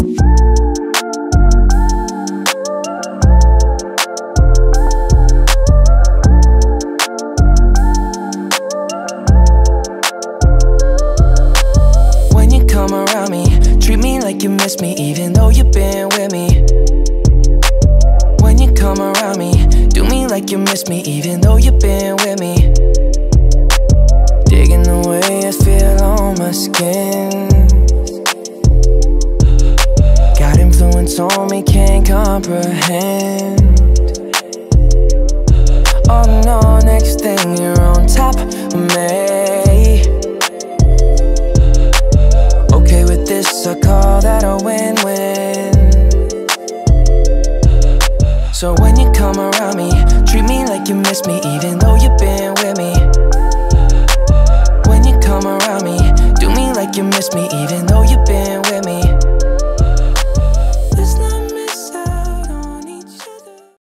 When you come around me, treat me like you miss me, even though you've been with me. When you come around me, do me like you miss me, even though you've been on me, can't comprehend. Oh no, next thing you're on top of me. Okay with this, I call that a win-win. So when you come around me, treat me like you miss me, even though you've been with me. When you come around me, do me like you miss me, even though you've been